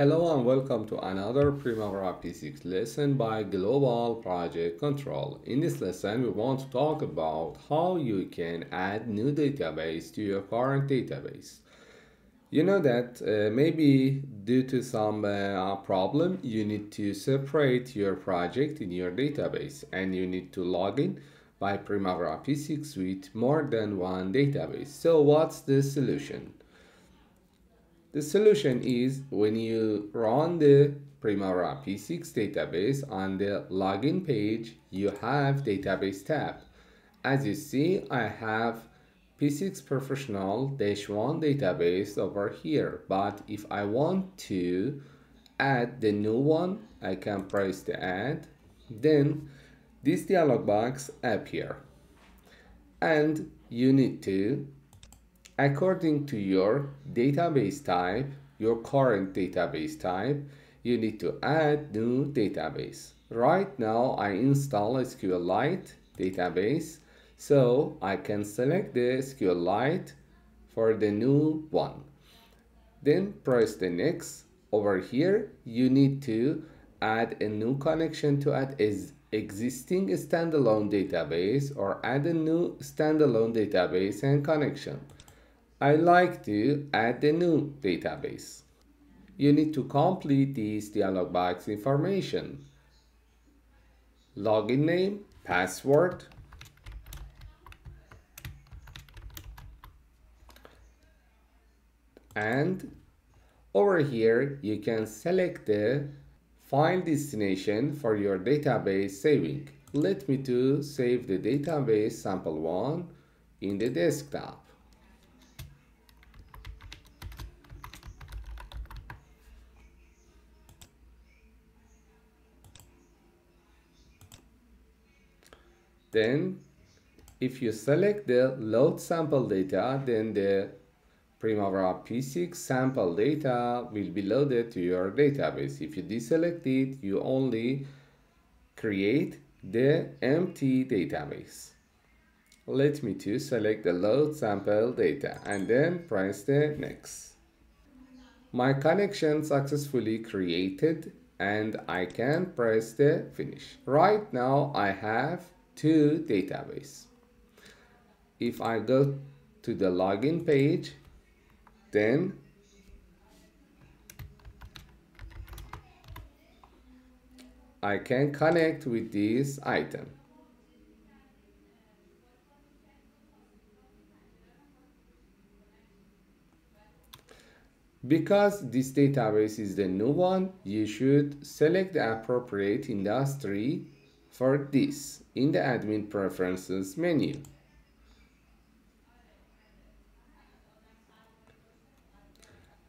Hello and welcome to another Primavera P6 lesson by Global Project Control. In this lesson, we want to talk about how you can add new database to your current database. You know that uh, maybe due to some uh, problem, you need to separate your project in your database and you need to log in by Primavera P6 with more than one database. So what's the solution? The solution is when you run the Primavera P6 database on the login page, you have database tab. As you see, I have P6 Professional Dash 1 database over here. But if I want to add the new one, I can press the add. Then this dialog box appear. And you need to according to your database type, your current database type, you need to add new database. Right now, I install SQLite database, so I can select the SQLite for the new one. Then press the next. Over here, you need to add a new connection to add is existing standalone database or add a new standalone database and connection. I like to add a new database. You need to complete this dialog box information. Login name, password, and over here you can select the file destination for your database saving. Let me to save the database sample1 in the desktop. Then if you select the load sample data, then the Primavera P6 sample data will be loaded to your database. If you deselect it, you only create the empty database. Let me to select the load sample data and then press the next. My connection successfully created and I can press the finish. Right now I have to database. If I go to the login page, then I can connect with this item. Because this database is the new one, you should select the appropriate industry for this in the admin preferences menu.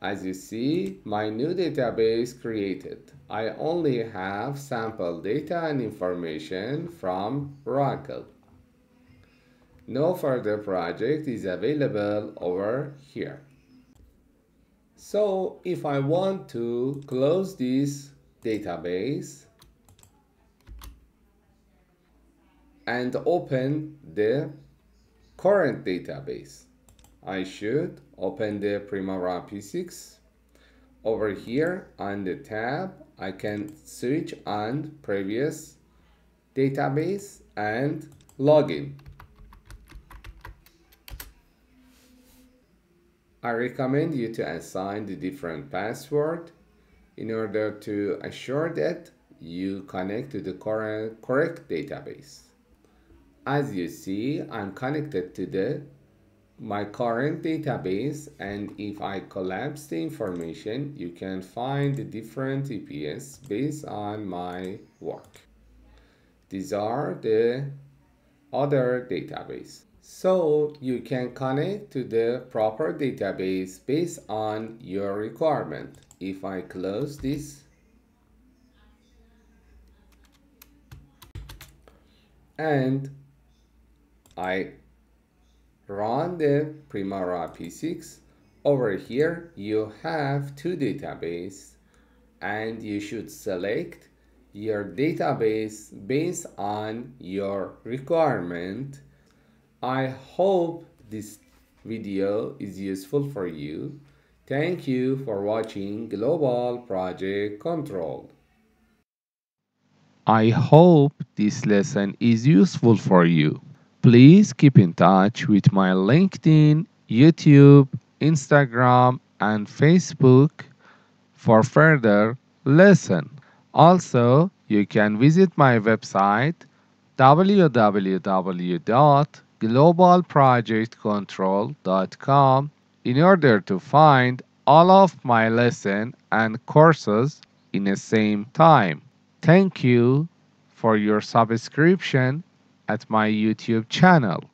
As you see, my new database created. I only have sample data and information from Oracle. No further project is available over here. So if I want to close this database, and open the current database. I should open the Primavera P6. Over here on the tab, I can switch on previous database and login. I recommend you to assign the different password in order to assure that you connect to the correct, correct database. As you see, I'm connected to the my current database and if I collapse the information, you can find the different EPS based on my work. These are the other database. So you can connect to the proper database based on your requirement. If I close this, and I run the Primavera P6. Over here, you have two database and you should select your database based on your requirement. I hope this video is useful for you. Thank you for watching Global Project Control. I hope this lesson is useful for you. Please keep in touch with my LinkedIn, YouTube, Instagram, and Facebook for further lesson. Also, you can visit my website www.globalprojectcontrol.com in order to find all of my lesson and courses in the same time. Thank you for your subscription at my YouTube channel.